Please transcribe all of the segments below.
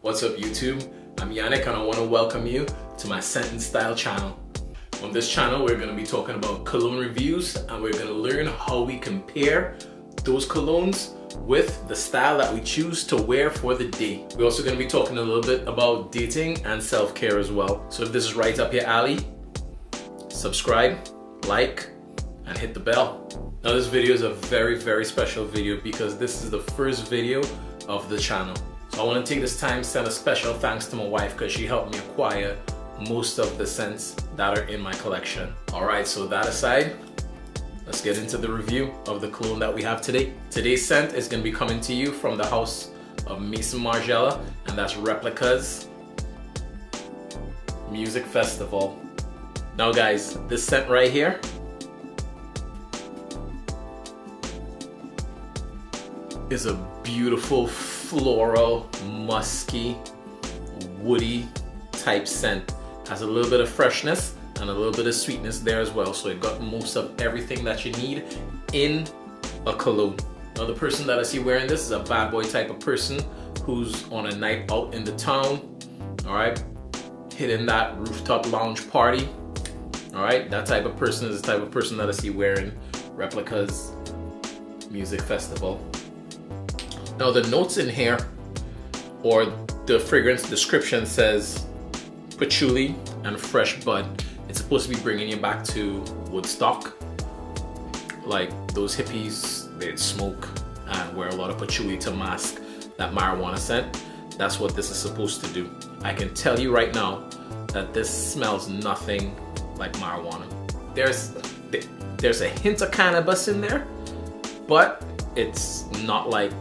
What's up YouTube? I'm Yannick and I want to welcome you to my Scents & Style channel. On this channel we're going to be talking about cologne reviews and we're going to learn how we compare those colognes with the style that we choose to wear for the day. We're also going to be talking a little bit about dating and self-care as well. So if this is right up your alley, subscribe, like, and hit the bell. Now this video is a very, very special video because this is the first video of the channel. So I want to take this time to send a special thanks to my wife because she helped me acquire most of the scents that are in my collection. Alright, so that aside, let's get into the review of the cologne that we have today. Today's scent is going to be coming to you from the house of Maison Margiela and that's Replicas Music Festival. Now guys, this scent right here is a beautiful floral, musky, woody type scent. Has a little bit of freshness and a little bit of sweetness there as well. So it got most of everything that you need in a cologne. Now the person that I see wearing this is a bad boy type of person who's on a night out in the town, all right? Hitting that rooftop lounge party, all right? That type of person is the type of person that I see wearing Replicas Music Festival. Now the notes in here, or the fragrance description says patchouli and fresh bud. It's supposed to be bringing you back to Woodstock. Like those hippies, they'd smoke and wear a lot of patchouli to mask that marijuana scent. That's what this is supposed to do. I can tell you right now that this smells nothing like marijuana. There's there's a hint of cannabis in there, but it's not like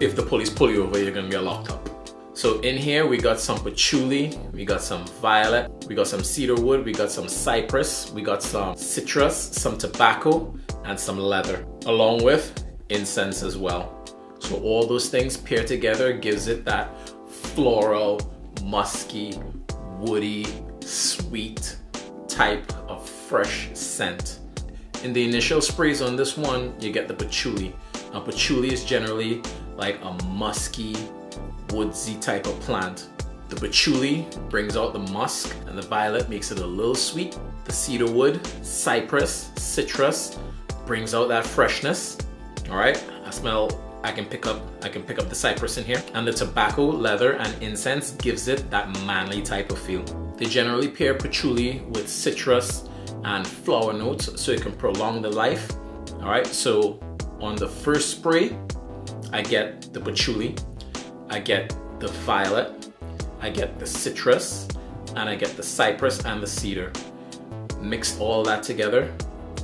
if the police pull you over, you're gonna get locked up. So in here, we got some patchouli, we got some violet, we got some cedar wood, we got some cypress, we got some citrus, some tobacco, and some leather, along with incense as well. So all those things paired together gives it that floral, musky, woody, sweet type of fresh scent. In the initial sprays on this one, you get the patchouli. Now patchouli is generally like a musky, woodsy type of plant. The patchouli brings out the musk and the violet makes it a little sweet. The cedar wood, cypress, citrus brings out that freshness. All right, I smell, I can pick up, I can pick up the cypress in here. And the tobacco, leather, and incense gives it that manly type of feel. They generally pair patchouli with citrus and flower notes so it can prolong the life. All right, so on the first spray, I get the patchouli, I get the violet, I get the citrus, and I get the cypress and the cedar. Mix all that together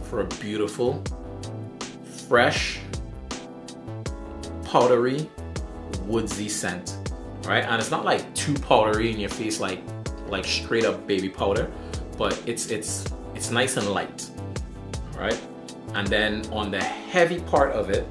for a beautiful, fresh, powdery, woodsy scent. Right? And it's not like too powdery in your face like like straight up baby powder, but it's it's it's nice and light. Right? And then on the heavy part of it,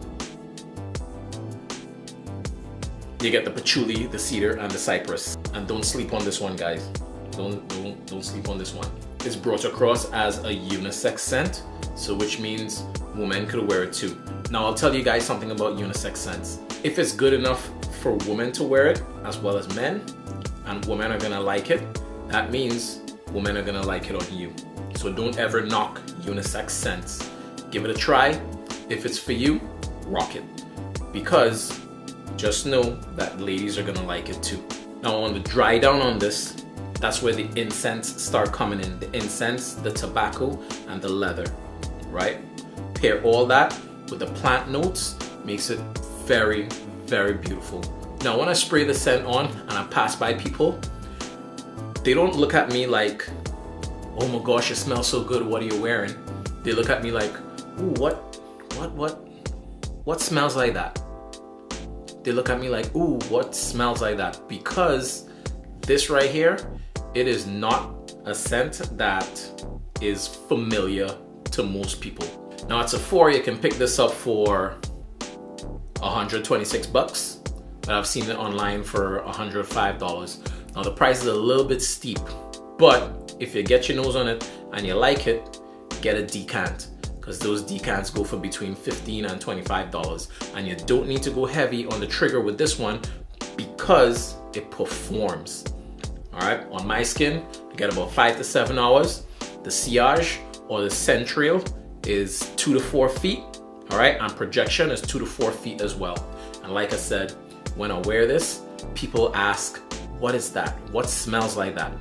you get the patchouli, the cedar, and the cypress. And don't sleep on this one, guys. Don't, don't, don't sleep on this one. It's brought across as a unisex scent, so which means women could wear it too. Now I'll tell you guys something about unisex scents. If it's good enough for women to wear it, as well as men, and women are gonna like it, that means women are gonna like it on you. So don't ever knock unisex scents. Give it a try. If it's for you, rock it. Because just know that ladies are gonna like it too. Now on the dry down on this, that's where the incense start coming in. The incense, the tobacco, and the leather, right? Pair all that with the plant notes, makes it very, very beautiful. Now when I spray the scent on and I pass by people, they don't look at me like, oh my gosh, it smells so good, what are you wearing? They look at me like, ooh, what, what, what, what smells like that? They look at me like, ooh, what smells like that? Because this right here, it is not a scent that is familiar to most people. Now at Sephora, you can pick this up for 126 bucks, but I've seen it online for $105. Now the price is a little bit steep, but if you get your nose on it and you like it, get a decant because those decants go for between 15 and $25 and you don't need to go heavy on the trigger with this one because it performs. All right, on my skin, I get about five to seven hours. The sillage or the scent trail is two to four feet. All right, and projection is two to four feet as well. And like I said, when I wear this, people ask, what is that? What smells like that?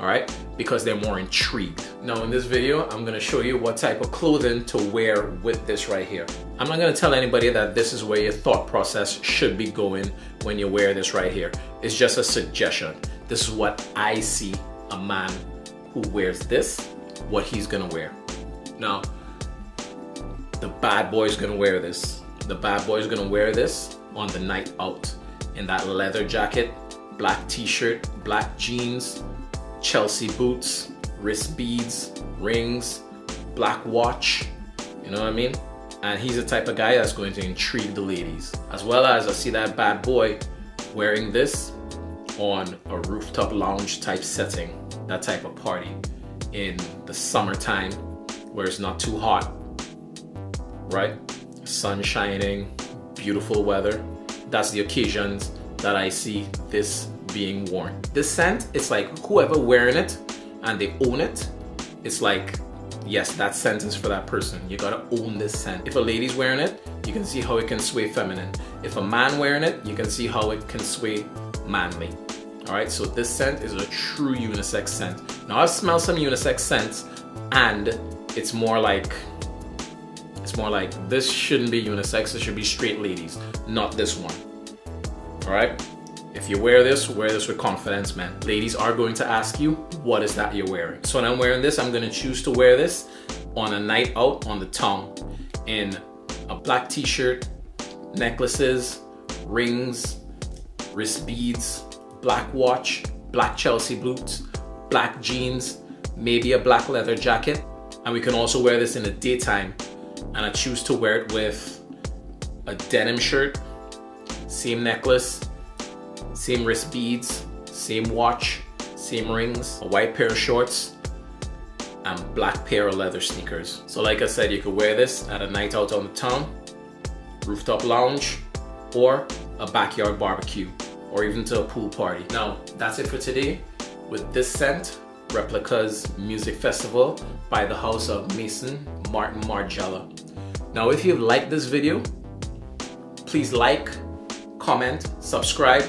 All right, because they're more intrigued. Now in this video, I'm gonna show you what type of clothing to wear with this right here. I'm not gonna tell anybody that this is where your thought process should be going when you wear this right here. It's just a suggestion. This is what I see a man who wears this, what he's gonna wear. Now, the bad boy's gonna wear this. The bad boy's gonna wear this on the night out in that leather jacket, black t-shirt, black jeans, Chelsea boots, wrist beads, rings, black watch, you know what I mean? And he's the type of guy that's going to intrigue the ladies. As well as I see that bad boy wearing this on a rooftop lounge type setting, that type of party in the summertime where it's not too hot, right? Sun shining, beautiful weather. That's the occasions that I see this being worn. This scent, it's like whoever wearing it and they own it, it's like, yes, that scent is for that person. You gotta own this scent. If a lady's wearing it, you can see how it can sway feminine. If a man wearing it, you can see how it can sway manly. All right, so this scent is a true unisex scent. Now I've smelled some unisex scents and it's more like, it's more like this shouldn't be unisex, it should be straight ladies, not this one. All right, if you wear this, wear this with confidence, man. Ladies are going to ask you, what is that you're wearing? So when I'm wearing this, I'm gonna choose to wear this on a night out on the town in a black t-shirt, necklaces, rings, wrist beads, black watch, black Chelsea boots, black jeans, maybe a black leather jacket. And we can also wear this in the daytime. And I choose to wear it with a denim shirt, same necklace, same wrist beads, same watch, same rings, a white pair of shorts, and black pair of leather sneakers. So like I said, you could wear this at a night out on the town, rooftop lounge, or a backyard barbecue, or even to a pool party. Now, that's it for today with this scent, Replicas Music Festival by the house of Maison Martin Margiela. Now, if you've liked this video, please like, comment, subscribe,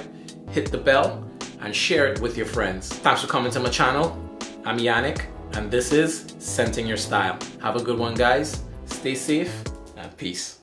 hit the bell, and share it with your friends. Thanks for coming to my channel. I'm Yannick, and this is Scenting Your Style. Have a good one, guys. Stay safe, and peace.